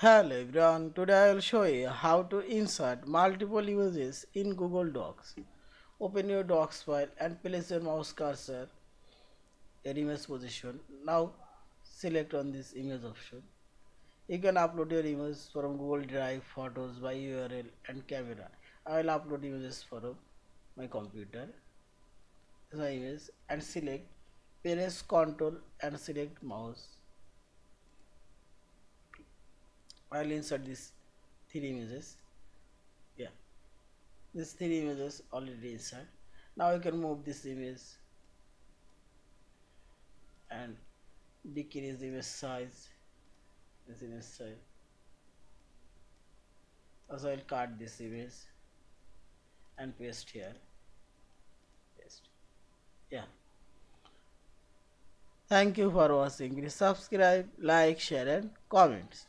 Hello everyone, today I will show you how to insert multiple images in Google Docs. Open your Docs file and place your mouse cursor in image position. Now select on this image option. You can upload your image from Google Drive, Photos by URL and camera. I will upload images from my computer. My image and select press Ctrl and select mouse I'll insert these three images. Yeah. These three images already insert now you can move this image and decrease the image size. This image size. Also I'll cut this image and paste here. Paste. Yeah. Thank you for watching. Please subscribe like share and comments